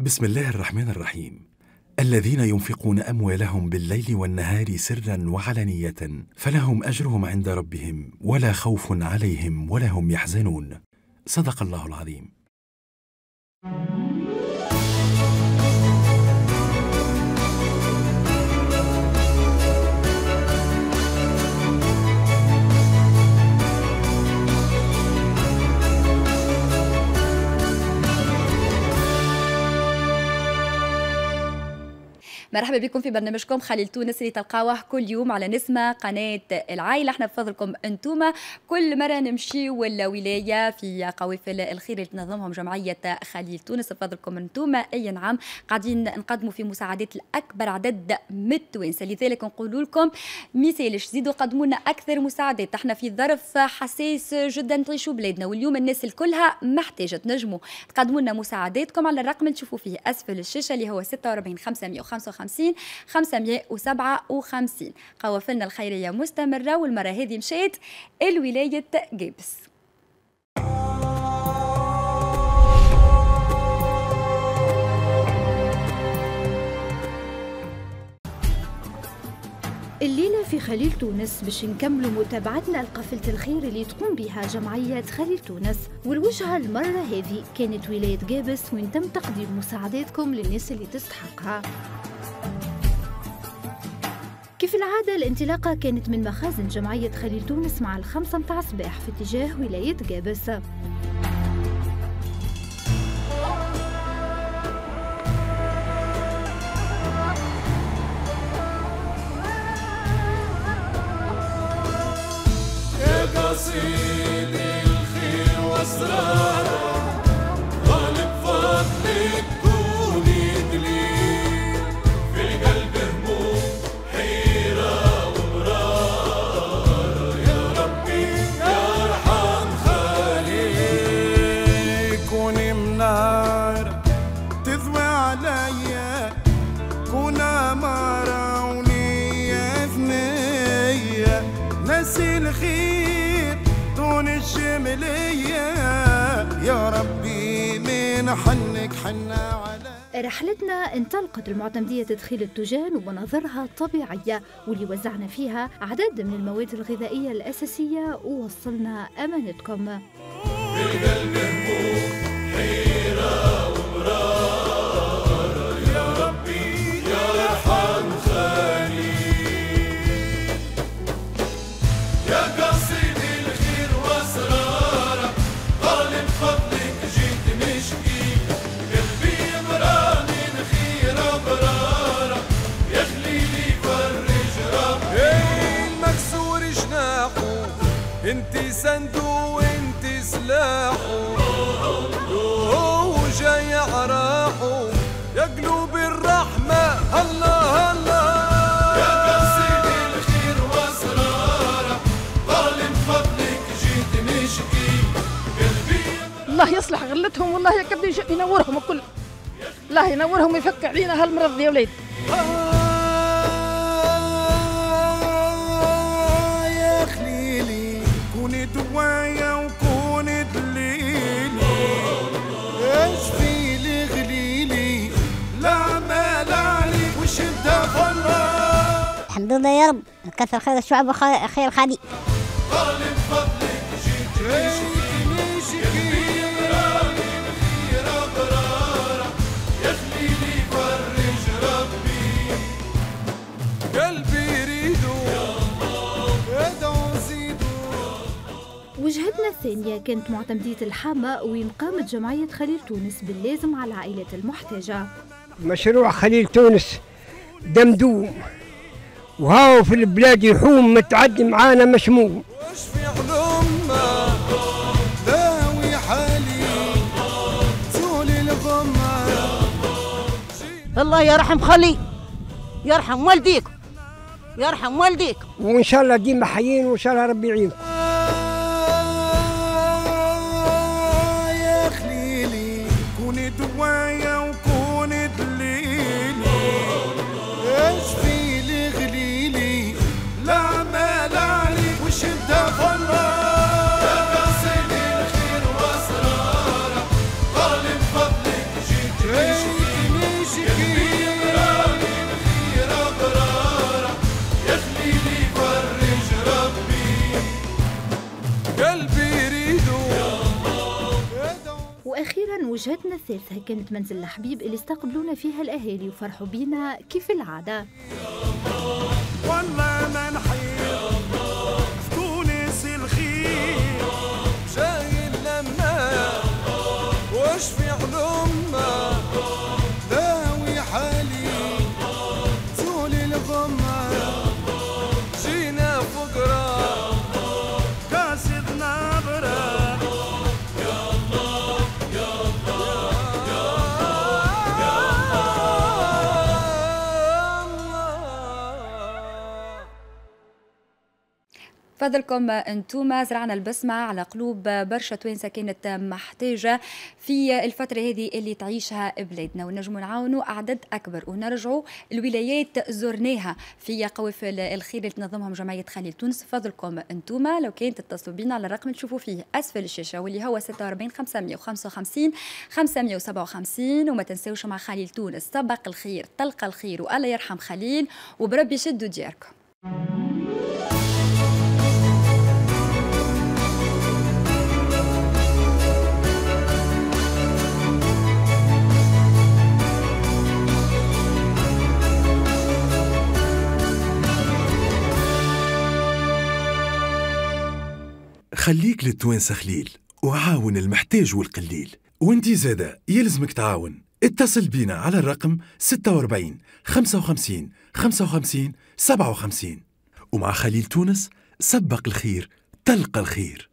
بسم الله الرحمن الرحيم. الذين ينفقون أموالهم بالليل والنهار سرا وعلانية فلهم أجرهم عند ربهم ولا خوف عليهم ولا هم يحزنون. صدق الله العظيم. مرحبا بكم في برنامجكم خليل تونس اللي تلقاوه كل يوم على نسمة قناة العائلة إحنا بفضلكم انتوما. كل مرة نمشي ولا ولاية في قوافل الخير اللي تنظمهم جمعية خليل تونس. بفضلكم انتوما. أي نعم قاعدين نقدموا في مساعدات لأكبر عدد من التوانسة لذلك نقول لكم مثالش زيدوا قدموا لنا أكثر مساعدات. إحنا في ظرف حساس جدا تعيشوا بلادنا واليوم الناس الكلها محتاجة تنجموا تقدموا لنا مساعداتكم على الرقم اللي تشوفوا فيه أسفل الشاشة اللي هو 46 555 557 557 قوافلنا الخيرية مستمرة والمرة هذه مشيت. الولاية جيبس. الليلة في خليل تونس باش نكملوا متابعتنا لقافلة الخير اللي تقوم بها جمعية خليل تونس. والوجهة المرة هذه كانت ولاية جابس وين تم تقديم مساعداتكم للناس اللي تستحقها. كيف العادة؟ الانطلاقة كانت من مخازن جمعية خليل تونس مع الخمسة متاع صباح في اتجاه ولاية جابس. يا الشملية. يا ربي من حنك حنا على رحلتنا انطلقت المعتمدية تدخيل التجان ومناظرها الطبيعية واللي وزعنا فيها عدد من المواد الغذائية الأساسية ووصلنا أمانتكم. في القلب انتي سندو وانتي سلاحه هو جاي عراحه يا قلوب الرحمة الله الله يا قصيد الخير واسرارة ظالم فضلك جيت نشكي. قلبي الله يصلح غلتهم والله يا كبدي ينورهم الكل الله ينورهم ويفك علينا هالمرض يا وليد. كوني دوايا وكوني دليلي. إيش في لي غليلي؟ لا مال عليك. وش أنت الله الحمد لله يا رب. كثر خير الشعب وخير خادي وجهتنا الثانية كانت معتمدية الحامة وين قامت جمعية خليل تونس باللازم على العائلات المحتاجة. مشروع خليل تونس دمدوم وهاو في البلاد يحوم متعدي معانا مشموم. الله يرحم خلي يرحم والديك. يرحم والديك. وإن شاء الله ديما حيين وإن شاء الله ربي يعينكم. وجهتنا الثالثة كانت منزل الحبيب اللي استقبلونا فيها الأهالي وفرحوا بينا كيف العادة. فضلكم انتوما زرعنا البسمة على قلوب برشا توانسة كانت محتاجة في الفترة هذه اللي تعيشها بلادنا. ونجموا نعاونوا أعداد أكبر. ونرجعوا الولايات زرناها في قوافل الخير اللي تنظمهم جمعية خليل تونس. فضلكم انتوما لو كان تتصلوا بنا على الرقم تشوفوا فيه. أسفل الشاشة واللي هو 46 555 557 وما تنسوش مع خليل تونس. سبق الخير تلقى الخير والله يرحم خليل. وبربي شدوا دياركم خليك للتوانسة خليل وعاون المحتاج والقليل. وانتي زادة يلزمك تعاون. اتصل بينا على الرقم 46 55 55 57 ومع خليل تونس سبق الخير تلقى الخير.